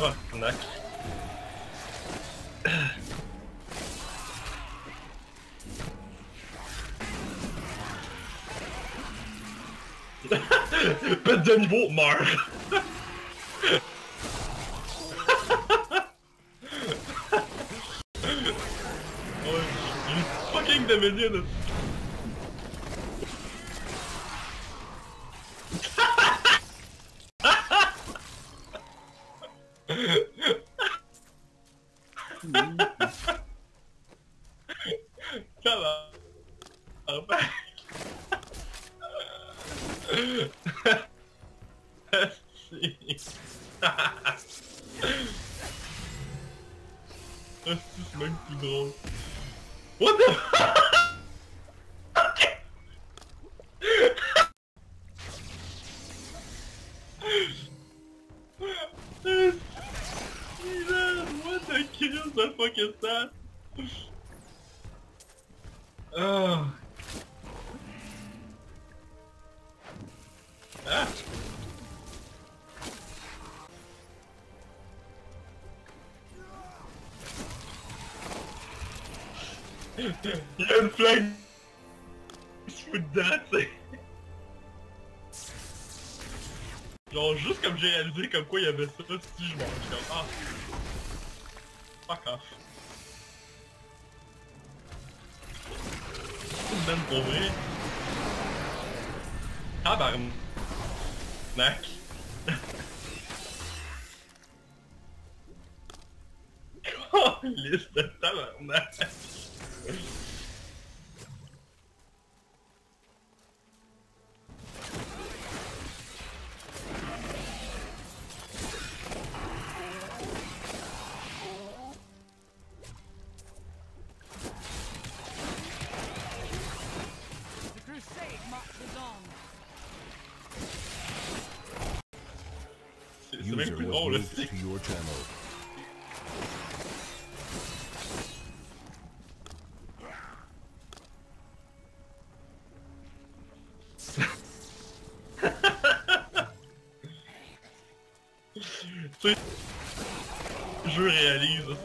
Oh, neck. Pète de niveau, meurs! oh, j'ai fucking dominé même plus drôle. What the What the kill the fuck is that? Oh. Ah. Il y a une flag Je peux dedans, tu sais. Genre, juste comme j'ai réalisé comme quoi il y avait ça, si je mange comme ah. Stakkar. Den over. Her bærer den. Snack. Lyst dette, men User plus was moved to your channel. Tu sais, je réalise.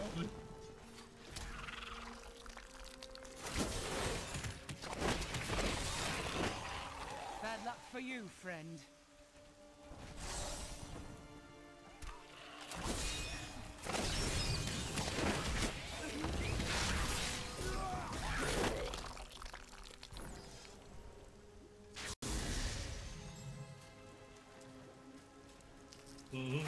Bad luck for you, friend. Mm.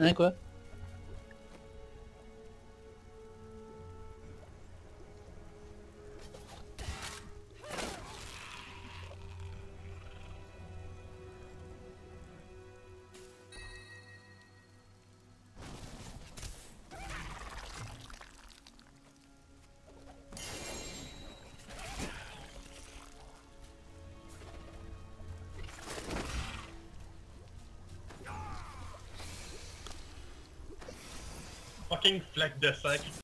Hein quoi? Fucking flaque de qui